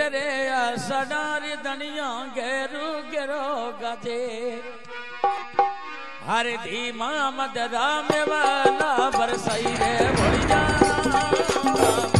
तेरे सडार दनिया गेरू गेरो गजे हर धीमा मदरा में वाला बरसाई रे भोलिया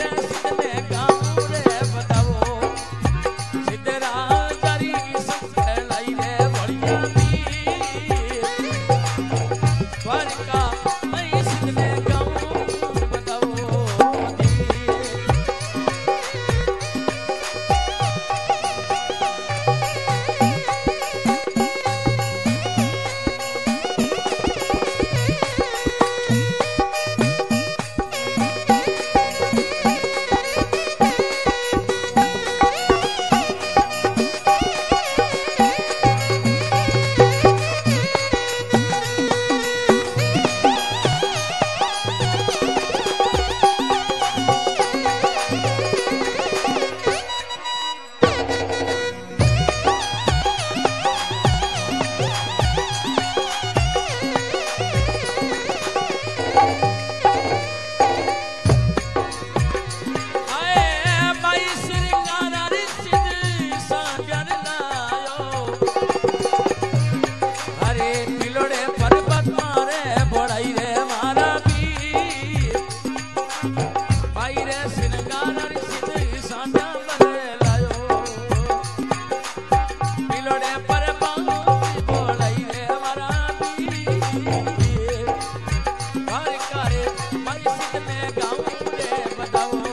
में गाँव बताऊँ।